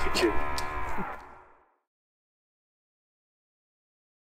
for you.